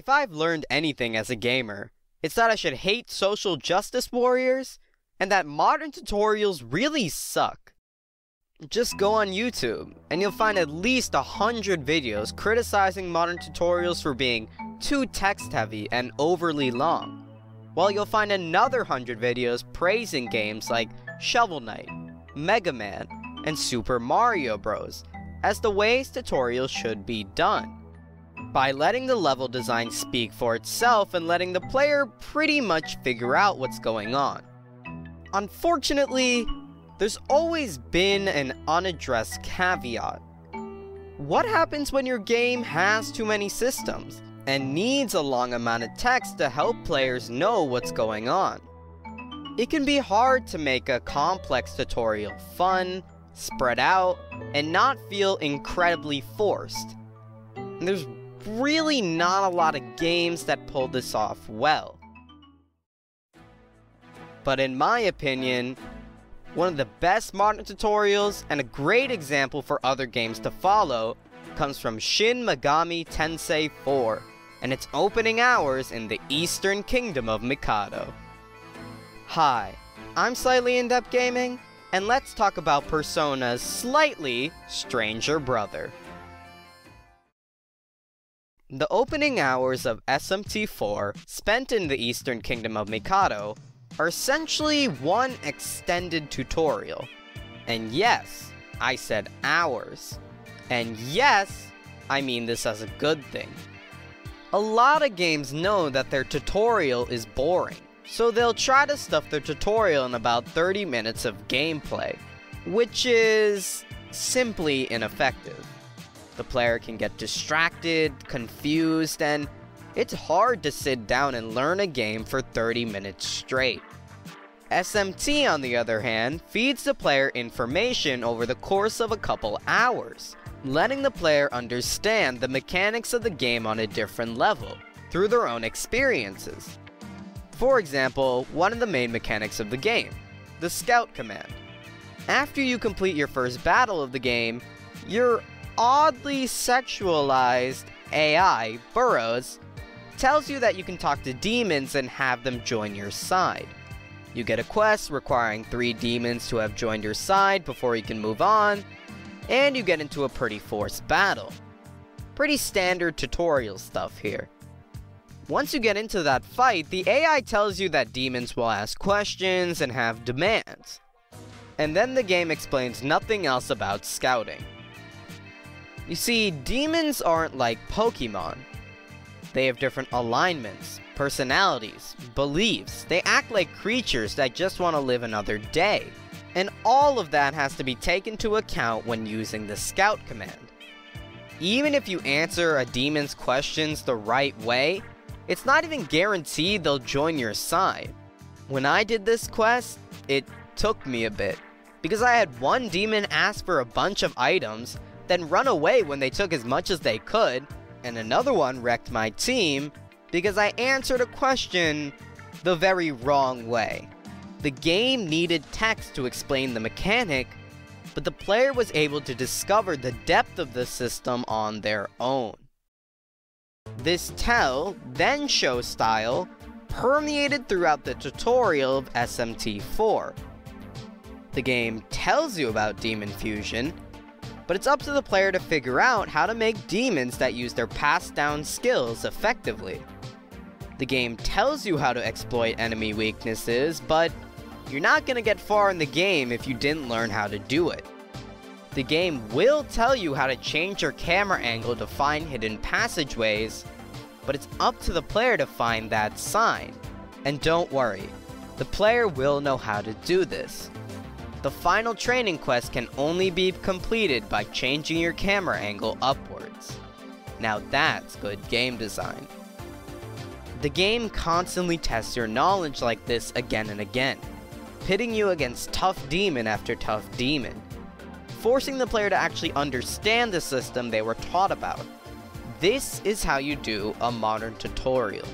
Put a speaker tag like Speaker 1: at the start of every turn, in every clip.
Speaker 1: If I've learned anything as a gamer, it's that I should hate social justice warriors and that modern tutorials really suck. Just go on YouTube, and you'll find at least a hundred videos criticizing modern tutorials for being too text heavy and overly long, while you'll find another hundred videos praising games like Shovel Knight, Mega Man, and Super Mario Bros. as the ways tutorials should be done. By letting the level design speak for itself and letting the player pretty much figure out what's going on. Unfortunately, there's always been an unaddressed caveat. What happens when your game has too many systems and needs a long amount of text to help players know what's going on? It can be hard to make a complex tutorial fun, spread out, and not feel incredibly forced. And there's really not a lot of games that pull this off well. But in my opinion, one of the best modern tutorials and a great example for other games to follow comes from Shin Megami Tensei 4 and its opening hours in the Eastern Kingdom of Mikado. Hi, I'm Slightly In Depth Gaming, and let's talk about Persona's slightly stranger brother. The opening hours of SMT4, spent in the Eastern Kingdom of Mikado, are essentially one extended tutorial. And yes, I said hours. And yes, I mean this as a good thing. A lot of games know that their tutorial is boring, so they'll try to stuff their tutorial in about 30 minutes of gameplay, which is simply ineffective. The player can get distracted, confused, and it's hard to sit down and learn a game for 30 minutes straight. SMT, on the other hand, feeds the player information over the course of a couple hours, letting the player understand the mechanics of the game on a different level, through their own experiences. For example, one of the main mechanics of the game, the Scout command. After you complete your first battle of the game, you're oddly sexualized AI, Burroughs, tells you that you can talk to demons and have them join your side. You get a quest requiring three demons to have joined your side before you can move on, and you get into a pretty forced battle. Pretty standard tutorial stuff here. Once you get into that fight, the AI tells you that demons will ask questions and have demands. And then the game explains nothing else about scouting. You see, demons aren't like Pokemon. They have different alignments, personalities, beliefs. They act like creatures that just want to live another day. And all of that has to be taken into account when using the Scout command. Even if you answer a demon's questions the right way, it's not even guaranteed they'll join your side. When I did this quest, it took me a bit. Because I had one demon ask for a bunch of items, then run away when they took as much as they could, and another one wrecked my team because I answered a question the very wrong way. The game needed text to explain the mechanic, but the player was able to discover the depth of the system on their own. This tell, then show style permeated throughout the tutorial of SMT4. The game tells you about Demon Fusion, but it's up to the player to figure out how to make demons that use their passed down skills effectively. The game tells you how to exploit enemy weaknesses, but you're not going to get far in the game if you didn't learn how to do it. The game will tell you how to change your camera angle to find hidden passageways, but it's up to the player to find that sign. And don't worry, the player will know how to do this. The final training quest can only be completed by changing your camera angle upwards. Now that's good game design. The game constantly tests your knowledge like this again and again, pitting you against tough demon after tough demon, forcing the player to actually understand the system they were taught about. This is how you do a modern tutorial.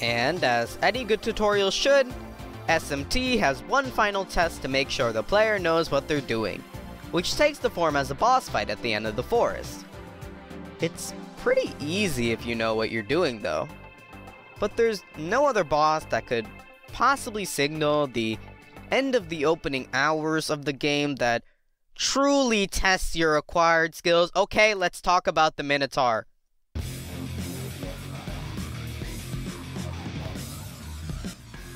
Speaker 1: And as any good tutorial should, SMT has one final test to make sure the player knows what they're doing, which takes the form as a boss fight at the end of the forest. It's pretty easy if you know what you're doing though. But there's no other boss that could possibly signal the end of the opening hours of the game that truly tests your acquired skills. Okay, let's talk about the Minotaur.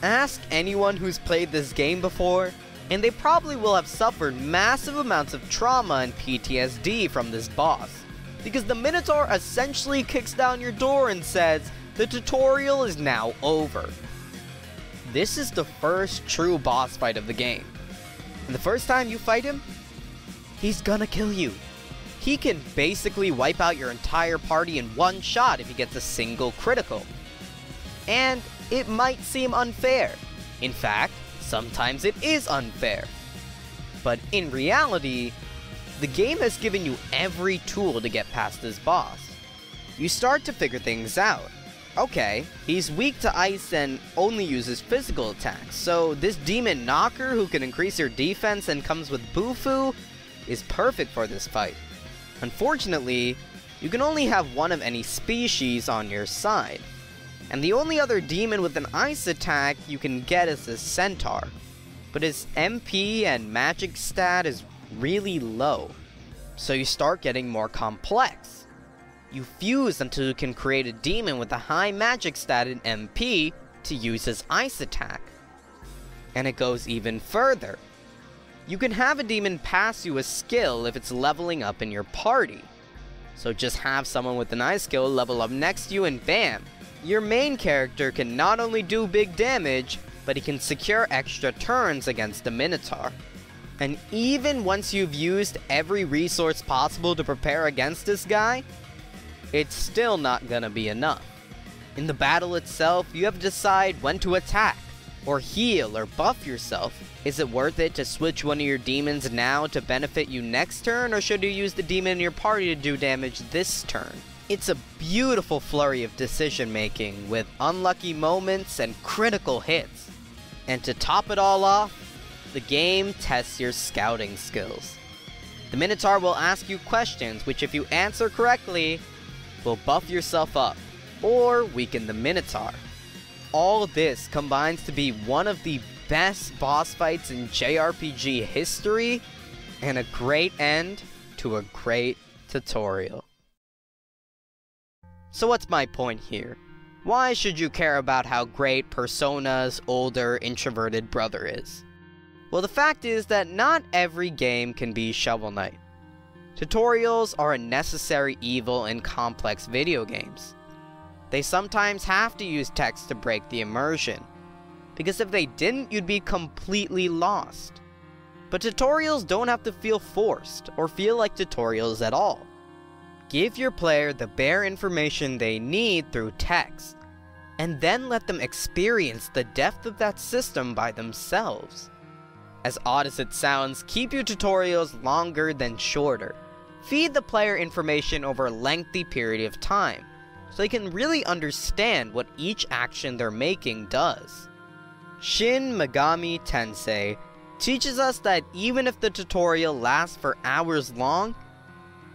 Speaker 1: Ask anyone who's played this game before, and they probably will have suffered massive amounts of trauma and PTSD from this boss. Because the Minotaur essentially kicks down your door and says, the tutorial is now over. This is the first true boss fight of the game. And the first time you fight him, he's gonna kill you. He can basically wipe out your entire party in one shot if he gets a single critical. And it might seem unfair. In fact, sometimes it is unfair. But in reality, the game has given you every tool to get past this boss. You start to figure things out. Okay, he's weak to ice and only uses physical attacks, so this demon knocker who can increase your defense and comes with Bufu is perfect for this fight. Unfortunately, you can only have one of any species on your side. And the only other demon with an ice attack you can get is the Centaur. But his MP and magic stat is really low. So you start getting more complex. You fuse until you can create a demon with a high magic stat and MP to use his ice attack. And it goes even further. You can have a demon pass you a skill if it's leveling up in your party. So just have someone with an ice skill level up next to you and bam, your main character can not only do big damage, but he can secure extra turns against the Minotaur. And even once you've used every resource possible to prepare against this guy, it's still not gonna be enough. In the battle itself, you have to decide when to attack, or heal, or buff yourself. Is it worth it to switch one of your demons now to benefit you next turn, or should you use the demon in your party to do damage this turn? It's a beautiful flurry of decision making with unlucky moments and critical hits. And to top it all off, the game tests your scouting skills. The Minotaur will ask you questions which if you answer correctly, will buff yourself up, or weaken the Minotaur. All this combines to be one of the best boss fights in JRPG history, and a great end to a great tutorial. So what's my point here? Why should you care about how great Persona's older, introverted brother is? Well, the fact is that not every game can be Shovel Knight. Tutorials are a necessary evil in complex video games. They sometimes have to use text to break the immersion, because if they didn't, you'd be completely lost. But tutorials don't have to feel forced, or feel like tutorials at all. Give your player the bare information they need through text, and then let them experience the depth of that system by themselves. As odd as it sounds, keep your tutorials longer than shorter. Feed the player information over a lengthy period of time, so they can really understand what each action they're making does. Shin Megami Tensei teaches us that even if the tutorial lasts for hours long,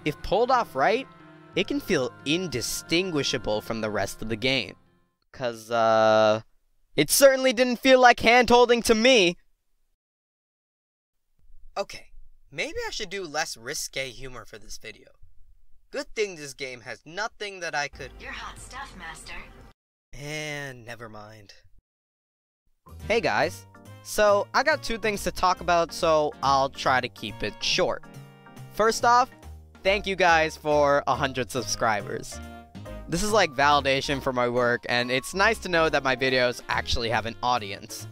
Speaker 1: if pulled off right, it can feel indistinguishable from the rest of the game. Cause, uh, it certainly didn't feel like hand-holding to me. Okay, maybe I should do less risque humor for this video. Good thing this game has nothing that I could-
Speaker 2: You're hot stuff, Master.
Speaker 1: And never mind. Hey guys, so I got two things to talk about, so I'll try to keep it short. First off, thank you guys for 100 subscribers. This is like validation for my work, and it's nice to know that my videos actually have an audience.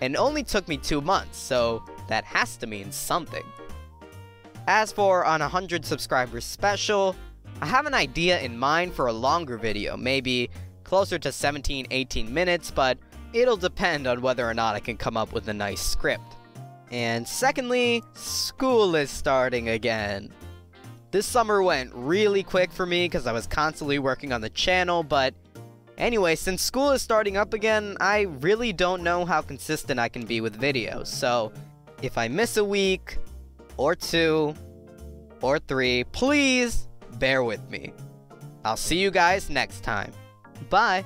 Speaker 1: And it only took me two months, so that has to mean something. As for an 100 subscribers special, I have an idea in mind for a longer video, maybe closer to 17-18 minutes, but it'll depend on whether or not I can come up with a nice script. And secondly, school is starting again. This summer went really quick for me because I was constantly working on the channel, but anyway, since school is starting up again, I really don't know how consistent I can be with videos, so if I miss a week, or two, or three, please bear with me. I'll see you guys next time. Bye!